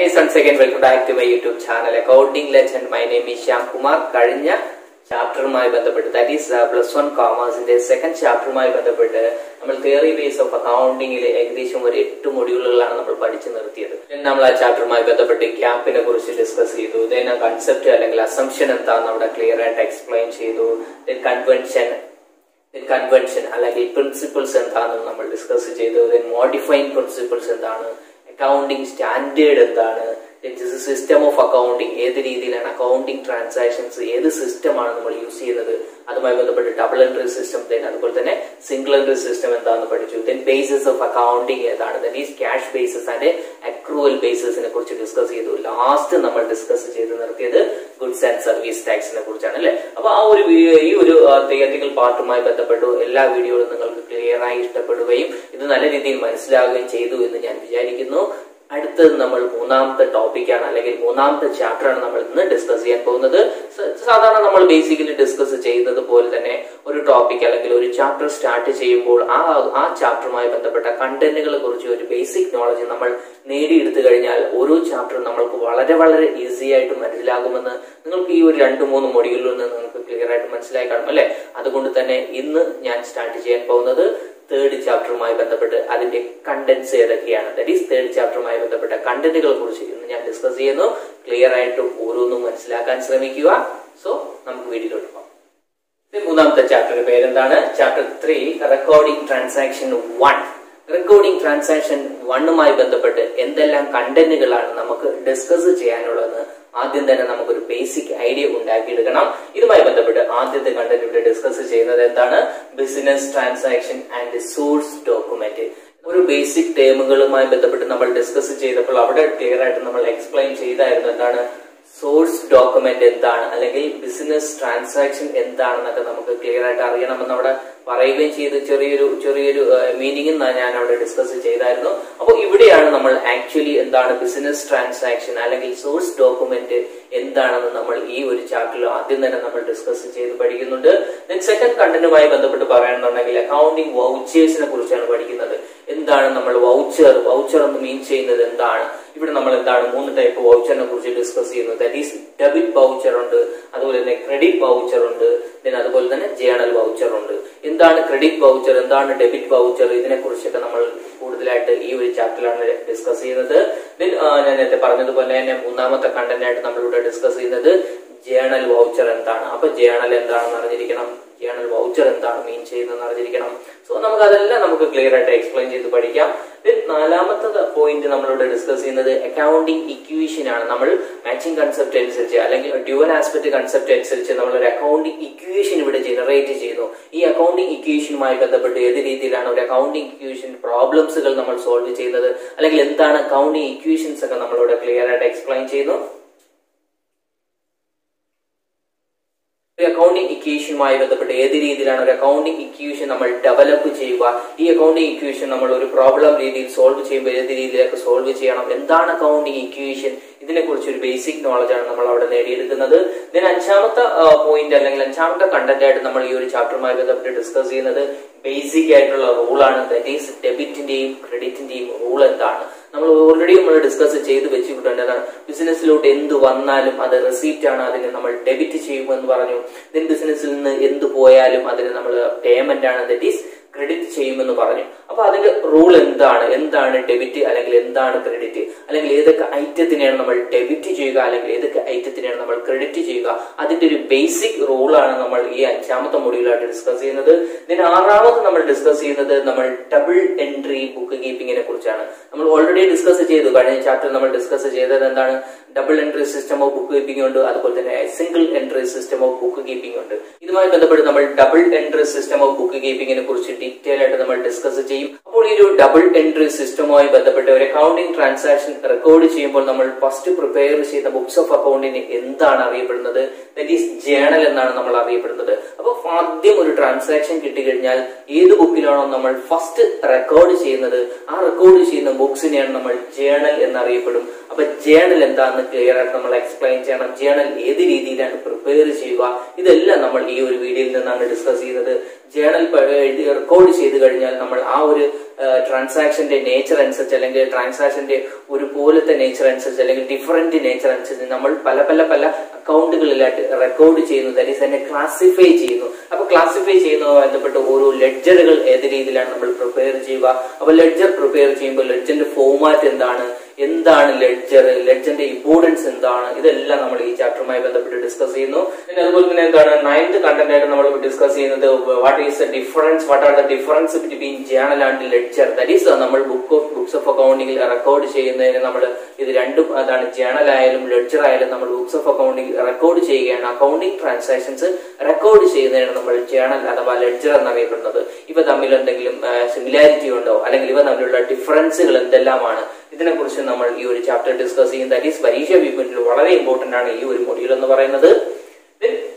Guys once again welcome back to my YouTube channel accounting legend my name ഈ ശ്യാം കുമാർ കഴിഞ്ഞ ചാപ്റ്ററുമായി ബന്ധപ്പെട്ട് that is plus one കോമേഴ്സിന്റെ second ചാപ്റ്ററുമായി ബന്ധപ്പെട്ട് നമ്മൾ തിയറി ബേസ് ഓഫ് അക്കൗണ്ടിംഗിൽ ഏകദേശം ഒരു എട്ട് മൊഡ്യൂളുകളാണ് നമ്മൾ പഠിച്ചു നിർത്തിയത്. നമ്മൾ ആ ചാപ്റ്ററുമായി ബന്ധപ്പെട്ട് ഗ്യാപ്പിനെ കുറിച്ച് ഡിസ്കസ് ചെയ്തു. ദെൻ കൺസെപ്റ്റ് അല്ലെങ്കിൽ അസംഷൻ എന്താണെന്ന് അവിടെ ക്ലിയർ ആയിട്ട് എക്സ്പ്ലെയിൻ ചെയ്തു. കൺവെൻഷൻ കൺവെൻഷൻ അല്ലെങ്കിൽ പ്രിൻസിപ്പിൾസ് എന്താണെന്ന് നമ്മൾ ഡിസ്കസ് ചെയ്തു. ദെൻ മോഡിഫൈങ് പ്രിൻസിപ്പിൾസ് എന്താണ്? അക്കൗണ്ടിങ് സ്റ്റാൻഡേർഡ് എന്താണ്? സിസ്റ്റം ഓഫ് അക്കൗണ്ടിങ് ഏത് രീതിയിലാണ് അക്കൗണ്ടിങ് ട്രാൻസാക്ഷൻസ് ഏത് സിസ്റ്റമാണ് നമ്മൾ യൂസ് ചെയ്യുന്നത്? അതുമായി ബന്ധപ്പെട്ട് ഡബിൾ എൻട്രി സിസ്റ്റം ദെൻ അതുപോലെ തന്നെ സിംഗിൾ എൻട്രി സിസ്റ്റം എന്താണെന്ന് പഠിച്ചു. ദെൻ ബേസിസ് ഓഫ് അക്കൗണ്ടിങ് ഏതാണ്? Then cash basis and accrual ബേസിസിനെ കുറിച്ച് ഡിസ്കസ് ചെയ്തു. ലാസ്റ്റ് നമ്മൾ ഡിസ്കസ് ചെയ്ത് നിർത്തിയത് ഗുഡ്സ് ആൻഡ് സർവീസ് ടാക്സിനെ കുറിച്ചാണ് അല്ലെ? അപ്പൊ ആ ഒരു ഈ ഒരു തിയറ്റിക്കൽ പാർട്ടുമായി ബന്ധപ്പെട്ടു എല്ലാ വീഡിയോകളും നിങ്ങൾക്ക് ക്ലിയർ ആയി ഇഷ്ടപ്പെടുകയും ഇത് നല്ല രീതിയിൽ മനസ്സിലാവുകയും ചെയ്തു എന്ന് ഞാൻ വിചാരിക്കുന്നു. അടുത്തത് നമ്മൾ മൂന്നാമത്തെ ടോപ്പിക്കാണ് അല്ലെങ്കിൽ മൂന്നാമത്തെ ചാപ്റ്ററാണ് നമ്മൾ ഇന്ന് ഡിസ്കസ് ചെയ്യാൻ പോകുന്നത്. സാധാരണ നമ്മൾ ബേസിക്കലി ഡിസ്കസ് ചെയ്യുന്നത് പോലെ തന്നെ ഒരു ടോപ്പിക് അല്ലെങ്കിൽ ഒരു ചാപ്റ്റർ സ്റ്റാർട്ട് ചെയ്യുമ്പോൾ ആ ആ ചാപ്റ്ററുമായി ബന്ധപ്പെട്ട കണ്ടന്റുകളെ കുറിച്ച് ഒരു ബേസിക് നോളജ് നമ്മൾ നേടിയെടുത്തു കഴിഞ്ഞാൽ ഓരോ ചാപ്റ്ററും നമ്മൾക്ക് വളരെ വളരെ ഈസി ആയിട്ട് മനസ്സിലാകുമെന്ന് നിങ്ങൾക്ക് ഈ ഒരു രണ്ട് മൂന്ന് മൊഡ്യൂളിൽ നിന്ന് നിങ്ങൾക്ക് ക്ലിയർ ആയിട്ട് മനസ്സിലായി കാണും അല്ലെ? അതുകൊണ്ട് തന്നെ ഇന്ന് ഞാൻ സ്റ്റാർട്ട് ചെയ്യാൻ പോകുന്നത് തേർഡ് ചാപ്റ്ററുമായി ബന്ധപ്പെട്ട് അതിന്റെ കണ്ടന്റ്സ് ഏതൊക്കെയാണ്? ദാറ്റ് ഈസ് തേർഡ് ചാപ്റ്ററുമായി ബന്ധപ്പെട്ട കണ്ടന്റുകളെ കുറിച്ച് ഇന്ന് ഞാൻ ഡിസ്കസ് ചെയ്യുന്നു. ക്ലിയർ ആയിട്ട് ഓരോന്നും മനസ്സിലാക്കാൻ ശ്രമിക്കുക. സോ നമുക്ക് വീട്ടിലോട്ട് പോകാം. മൂന്നാമത്തെ ചാപ്റ്ററിന്റെ പേരെന്താണ്? Chapter three recording transaction one recording transaction വണ്ണുമായി ബന്ധപ്പെട്ട് എന്തെല്ലാം കണ്ടന്റുകളാണ് നമുക്ക് ഡിസ്കസ് ചെയ്യാനുള്ളതെന്ന് ആദ്യം തന്നെ നമുക്കൊരു ബേസിക് ഐഡിയ ഉണ്ടാക്കിയെടുക്കണം. ഇതുമായി ബന്ധപ്പെട്ട് ആദ്യത്തെ കണ്ടന്റ് ഇവിടെ ഡിസ്കസ് ചെയ്യുന്നത് എന്താണ്? Business transaction and source document ഒരു ബേസിക് ടേമുകളുമായി ബന്ധപ്പെട്ട് നമ്മൾ ഡിസ്കസ് ചെയ്തപ്പോൾ അവിടെ ക്ലിയർ ആയിട്ട് നമ്മൾ എക്സ്പ്ലെയിൻ ചെയ്തായിരുന്നു എന്താണ്? സോഴ്സ് ഡോക്യുമെന്റ് എന്താണ്? അല്ലെങ്കിൽ ബിസിനസ് ട്രാൻസാക്ഷൻ എന്താണെന്നൊക്കെ നമുക്ക് ക്ലിയർ ആയിട്ട് അറിയണമെന്ന് അവിടെ പറയുകയും ചെയ്ത് ചെറിയൊരു ചെറിയൊരു മീനിങ് ഞാൻ അവിടെ ഡിസ്കസ് ചെയ്തായിരുന്നു. അപ്പോൾ ഇവിടെയാണ് നമ്മൾ ആക്ച്വലി എന്താണ് ബിസിനസ് ട്രാൻസാക്ഷൻ അല്ലെങ്കിൽ സോഴ്സ് ഡോക്യുമെന്റ് എന്താണെന്ന് നമ്മൾ ഈ ഒരു ചാപ്റ്ററിൽ ആദ്യം തന്നെ നമ്മൾ ഡിസ്കസ് ചെയ്ത് പഠിക്കുന്നുണ്ട്. ദെൻ സെക്കൻഡ് കണ്ടന്റുമായി ബന്ധപ്പെട്ട് പറയുകയാണെന്നുണ്ടെങ്കിൽ അക്കൗണ്ടിങ് വൗച്ചേഴ്സിനെ കുറിച്ചാണ് പഠിക്കുന്നത്. എന്താണ് നമ്മൾ വൗച്ചർ വൗച്ചർ എന്ന് മീൻ ചെയ്യുന്നത് എന്താണ്? ഇവിടെ നമ്മൾ എന്താണ് മൂന്ന് ടൈപ്പ് വൗച്ചറിനെ കുറിച്ച് ഡിസ്കസ് ചെയ്യുന്നത് ദാറ്റ് ഈസ് ഡെബിറ്റ് വൗച്ചർ ഉണ്ട്. അതുപോലെ തന്നെ ക്രെഡിറ്റ് വൗച്ചർ ഉണ്ട്. Then അതുപോലെ തന്നെ ജേണൽ വൗച്ചർ ഉണ്ട്. എന്താണ് ക്രെഡിറ്റ് വൗച്ചർ എന്താണ് ഡെബിറ്റ് വൗച്ചർ ഇതിനെ കുറിച്ചൊക്കെ നമ്മൾ കൂടുതലായിട്ട് ഈ ഒരു ചാപ്റ്ററിലാണ് ഡിസ്കസ് ചെയ്യുന്നത്. ഞാൻ നേരത്തെ പറഞ്ഞതുപോലെ തന്നെ മൂന്നാമത്തെ കണ്ടന്റ് ആയിട്ട് നമ്മളിവിടെ ഡിസ്കസ് ചെയ്യുന്നത് ജേണൽ വൗച്ചർ എന്താണ്? അപ്പൊ ജേണൽ എന്താണെന്ന് അറിഞ്ഞിരിക്കണം. ജേണൽ വൗച്ചർ എന്താണ് മീൻ ചെയ്യുന്നതെന്ന് അറിഞ്ഞിരിക്കണം. സോ നമുക്ക് അതെല്ലാം നമുക്ക് ക്ലിയർ ആയിട്ട് എക്സ്പ്ലെയിൻ ചെയ്ത് പഠിക്കാം. നാലാമത്തെ പോയിന്റ് നമ്മളിവിടെ ഡിസ്കസ് ചെയ്യുന്നത് അക്കൗണ്ടിങ് ഇക്വേഷൻ ആണ്. നമ്മൾ മാച്ചിങ് കൺസെപ്റ്റ് അനുസരിച്ച് അല്ലെങ്കിൽ ഡ്യുവൽ ആസ്പെക്ട് കൺസെപ്റ്റ് അനുസരിച്ച് നമ്മൾ ഒരു അക്കൗണ്ടിങ് ഇക്വേഷൻ ഇവിടെ ജനറേറ്റ് ചെയ്യുന്നു. ഈ അക്കൗണ്ടിങ് ഇക്വേഷനുമായി ബന്ധപ്പെട്ട് ഏത് രീതിയിലാണ് ഒരു അക്കൗണ്ടിങ് ഇക്വേഷൻ പ്രോബ്ലംസുകൾ നമ്മൾ സോൾവ് ചെയ്യുന്നത്? അല്ലെങ്കിൽ എന്താണ് അക്കൗണ്ടിങ് ഇക്വേഷൻസ് ഒക്കെ നമ്മളിവിടെ ക്ലിയർ ആയിട്ട് എക്സ്പ്ലെയിൻ ചെയ്യുന്നു? ഒരു അക്കൗണ്ടിങ് ഇക്വേഷനുമായി ബന്ധപ്പെട്ട് ഏത് രീതിയിലാണ് ഒരു അക്കൗണ്ടിങ് ഇക്വേഷൻ നമ്മൾ ഡെവലപ്പ് ചെയ്യുക? ഈ അക്കൗണ്ടിങ് ഇക്വേഷൻ നമ്മൾ ഒരു പ്രോബ്ലം രീതിയിൽ സോൾവ് ചെയ്യുമ്പോൾ ഏത് രീതിയിലേക്ക് സോൾവ് ചെയ്യണം? എന്താണ് അക്കൗണ്ടിങ് ഇക്വേഷൻ ഇതിനെ കുറിച്ച് ഒരു ബേസിക് നോളജ് ആണ് നമ്മൾ അവിടെ നേടിയെടുക്കുന്നത്. ഇതിന് അഞ്ചാമത്തെ പോയിന്റ് അല്ലെങ്കിൽ അഞ്ചാമത്തെ കണ്ടന്റ് ആയിട്ട് നമ്മൾ ഈ ഒരു ചാപ്റ്ററുമായി ബന്ധപ്പെട്ട് ഡിസ്കസ് ചെയ്യുന്നത് ബേസിക് ആയിട്ടുള്ള റൂളാണ് ഈസ് ഡെബിറ്റിന്റെയും ക്രെഡിറ്റിന്റെയും റൂൾ എന്താണ്? നമ്മൾ ഓൾറെഡി നമ്മൾ ഡിസ്കസ് ചെയ്ത് വെച്ചിട്ടുണ്ട് എന്താണ്? ബിസിനസ്സിലോട്ട് എന്ത് വന്നാലും അത് റെസീപ്റ്റ് ആണ് അതിനെ നമ്മൾ ഡെബിറ്റ് ചെയ്യുമെന്ന് പറഞ്ഞു. ദെൻ ബിസിനസ്സിൽ നിന്ന് എന്ത് പോയാലും അതിന് നമ്മൾ പേയ്മെന്റ് ആണ്. ദറ്റ് ഈസ് ക്രെഡിറ്റ് ചെയ്യുമെന്ന് പറഞ്ഞു. അപ്പൊ അതിന്റെ റൂൾ എന്താണ്? എന്താണ് ഡെബിറ്റ് അല്ലെങ്കിൽ എന്താണ് ക്രെഡിറ്റ് അല്ലെങ്കിൽ ഏതൊക്കെ ഐറ്റത്തിനെയാണ് നമ്മൾ ഡെബിറ്റ് ചെയ്യുക? അല്ലെങ്കിൽ ഏതൊക്കെ ഐറ്റത്തിനെയാണ് നമ്മൾ ക്രെഡിറ്റ് ചെയ്യുക? അതിന്റെ ഒരു ബേസിക് റൂൾ ആണ് നമ്മൾ ഈ അഞ്ചാമത്തെ മൊഡ്യൂളായിട്ട് ഡിസ്കസ് ചെയ്യുന്നത്. ഇതിന് ആറാമത് നമ്മൾ ഡിസ്കസ് ചെയ്യുന്നത് നമ്മൾ ഡബിൾ എൻട്രി ബുക്ക് കീപ്പിങ്ങിനെ കുറിച്ചാണ്. നമ്മൾ ഓൾറെഡി ഡിസ്കസ് ചെയ്തു. കഴിഞ്ഞ ചാപ്റ്റർ നമ്മൾ ഡിസ്കസ് ചെയ്തത് എന്താണ്? Double entry system of book keeping ഉണ്ട്. അതുപോലെ തന്നെ single entry system of book keeping ഉണ്ട്. ഇതുമായി ബന്ധപ്പെട്ട് നമ്മൾ double entry system of book കീപ്പിംഗിനെ കുറിച്ച് ഡീറ്റെയിൽ ആയിട്ട് നമ്മൾ ഡിസ്കസ് ചെയ്യും. അപ്പോൾ ഈ ഒരു ഡബിൾ എൻട്രി സിസ്റ്റവുമായി ബന്ധപ്പെട്ട് ഒരു അക്കൗണ്ടിംഗ് ട്രാൻസാക്ഷൻ റെക്കോർഡ് ചെയ്യുമ്പോൾ നമ്മൾ ഫസ്റ്റ് പ്രിപ്പയർ ചെയ്ത ബുക്സ് ഓഫ് അക്കൗണ്ടിന് എന്താണ് അറിയപ്പെടുന്നത്? ദറ്റ് ഈസ് ജേണൽ എന്നാണ് നമ്മൾ അറിയപ്പെടുന്നത്. അപ്പോൾ ആദ്യം ഒരു ട്രാൻസാക്ഷൻ കിട്ടിക്കഴിഞ്ഞാൽ ഏത് ബുക്കിലാണോ നമ്മൾ ഫസ്റ്റ് റെക്കോർഡ് ചെയ്യുന്നത്? ആ റെക്കോർഡ് ചെയ്യുന്ന ബുക്സിനെയാണ് നമ്മൾ ജേണൽ എന്നറിയപ്പെടും. അപ്പൊ ജേണൽ എന്താണെന്ന് ക്ലിയർ ആയിട്ട് നമ്മൾ എക്സ്പ്ലെയിൻ ചെയ്യണം. ജേണൽ ഏത് രീതിയിലാണ് പ്രിപ്പയർ ചെയ്യുക? ഇതെല്ലാം നമ്മൾ ഈ ഒരു വീഡിയോയിൽ നിന്നാണ് ഡിസ്കസ് ചെയ്തത്. ജേണൽ റെക്കോർഡ് ചെയ്ത് കഴിഞ്ഞാൽ നമ്മൾ ആ ഒരു ട്രാൻസാക്ഷന്റെ നേച്ചർ അനുസരിച്ച് അല്ലെങ്കിൽ ട്രാൻസാക്ഷന്റെ ഒരു പോലത്തെ നേച്ചർ അനുസരിച്ച് അല്ലെങ്കിൽ ഡിഫറെന്റ് നേച്ചർ അനുസരിച്ച് നമ്മൾ പല പല പല അക്കൗണ്ടുകളിലായിട്ട് റെക്കോർഡ് ചെയ്യുന്നു. ദാറ്റ് ഈസ് തന്നെ ക്ലാസിഫൈ ചെയ്യുന്നു. അപ്പൊ ക്ലാസിഫൈ ചെയ്യുന്നതുമായി ബന്ധപ്പെട്ട് ഓരോ ലെഡ്ജറുകൾ ഏത് രീതിയിലാണ് നമ്മൾ പ്രിപ്പയർ ചെയ്യുക? അപ്പൊ ലെഡ്ജർ പ്രിപ്പയർ ചെയ്യുമ്പോൾ ലെഡ്ജറിന്റെ ഫോമാറ്റ് എന്താണ്? എന്താണ് ലെഡ്ജർ ലെഡ്ജറിന്റെ ഇമ്പോർട്ടൻസ് എന്താണ്? ഇതെല്ലാം നമ്മൾ ഈ ചാപ്റ്ററുമായി ബന്ധപ്പെട്ട് ഡിസ്കസ് ചെയ്യുന്നു. പിന്നെ അതുപോലെ തന്നെ എന്താണ്? നയൻത് കണ്ടന്റ് ആയിട്ട് നമ്മൾ ഡിസ്കസ് ചെയ്യുന്നത് what is the difference what are the difference between journal and ledger that is നമ്മൾ ബുക്ക് ഓഫ് ബുക്സ് ഓഫ് അക്കൗണ്ടിങ്ങിൽ റെക്കോർഡ് ചെയ്യുന്നതിന് നമ്മൾ ഇത് രണ്ടും അതാണ് ജേണൽ ആയാലും ലെഡ്ജർ ആയാലും നമ്മൾ ബുക്സ് ഓഫ് അക്കൗണ്ടിങ് റെക്കോർഡ് ചെയ്യുകയാണ്. അക്കൗണ്ടിങ് ട്രാൻസാക്ഷൻസ് റെക്കോർഡ് ചെയ്യുന്നതിന് നമ്മൾ ജേണൽ അഥവാ ലെഡ്ജർ എന്നറിയപ്പെടുന്നത്. ഇവ തമ്മിൽ എന്തെങ്കിലും സിമിലാരിറ്റി ഉണ്ടോ? അല്ലെങ്കിൽ ഇവ തമ്മിലുള്ള ഡിഫറൻസുകൾ എന്തെല്ലാമാണ്? ഇതിനെ കുറിച്ച് നമ്മൾ ഈ ഒരു ചാപ്റ്റർ ഡിസ്കസ് ചെയ്യും. ദാറ്റ് ഈസ് പരീക്ഷ വിപണിയിൽ വളരെ ഇമ്പോർട്ടന്റ് ആണ് ഈ ഒരു മൊഡ്യൂൾ എന്ന് പറയുന്നത്.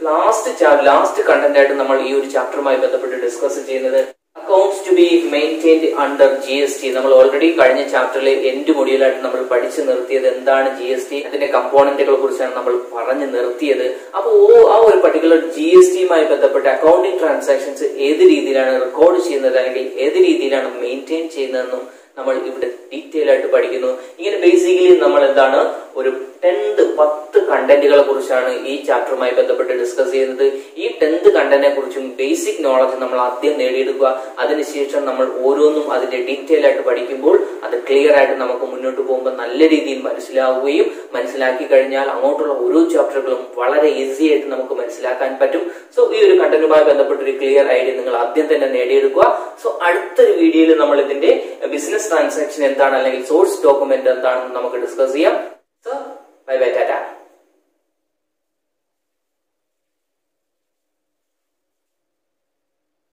ലാസ്റ്റ് ലാസ്റ്റ് കണ്ടന്റ് ആയിട്ട് നമ്മൾ ഈ ഒരു ചാപ്റ്ററുമായി ബന്ധപ്പെട്ട് ഡിസ്കസ് ചെയ്യുന്നത് accounts to be maintained under G S T നമ്മൾ ഓൾറെഡി കഴിഞ്ഞ ചാപ്റ്ററിൽ എൻഡ് മൊഡ്യൂളായിട്ട് നമ്മൾ പഠിച്ചു നിർത്തിയത് എന്താണ് ജി എസ് ടി അതിന്റെ കമ്പോണന്റുകളെ കുറിച്ചാണ് നമ്മൾ പറഞ്ഞു നിർത്തിയത്. അപ്പോൾ ഓ ആ ഒരു പർട്ടിക്കുലർ ജി എസ് ടിയുമായി ബന്ധപ്പെട്ട അക്കൗണ്ടിങ് ട്രാൻസാക്ഷൻസ് ഏത് രീതിയിലാണ് റെക്കോർഡ് ചെയ്യുന്നത് അല്ലെങ്കിൽ ഏത് രീതിയിലാണ് മെയിന്റെയിൻ ചെയ്യുന്നതെന്നും നമ്മൾ ഇവിടെ ഡീറ്റെയിൽ ആയിട്ട് പഠിക്കുന്നു. ഇങ്ങനെ ബേസിക്കലി നമ്മൾ എന്താണ് ഒരു കണ്ടന്റുകളെ കുറിച്ചാണ് ഈ ചാപ്റ്ററുമായി ബന്ധപ്പെട്ട് ഡിസ്കസ് ചെയ്യുന്നത്. ഈ ടെൻത്ത് കണ്ടന്റിനെ കുറിച്ചും ബേസിക് നോളജ് നമ്മൾ ആദ്യം നേടിയെടുക്കുക. അതിനുശേഷം നമ്മൾ ഓരോന്നും അതിന്റെ ഡീറ്റെയിൽ ആയിട്ട് പഠിക്കുമ്പോൾ അത് ക്ലിയർ ആയിട്ട് നമുക്ക് മുന്നോട്ട് പോകുമ്പോൾ നല്ല രീതിയിൽ മനസ്സിലാവുകയും മനസ്സിലാക്കി കഴിഞ്ഞാൽ അങ്ങോട്ടുള്ള ഓരോ ചാപ്റ്ററുകളും വളരെ ഈസി ആയിട്ട് നമുക്ക് മനസ്സിലാക്കാൻ പറ്റും. സോ ഈ ഒരു കണ്ടന്റുമായി ബന്ധപ്പെട്ട ഒരു ക്ലിയർ ഐഡിയ നിങ്ങൾ ആദ്യം തന്നെ നേടിയെടുക്കുക. സോ അടുത്ത വീഡിയോയിൽ നമ്മൾ ഇതിന്റെ ബിസിനസ് ട്രാൻസാക്ഷൻ എന്താണ് അല്ലെങ്കിൽ സോഴ്സ് ഡോക്യുമെന്റ് എന്താണെന്ന് നമുക്ക് ഡിസ്കസ് ചെയ്യാം. So bye bye Tata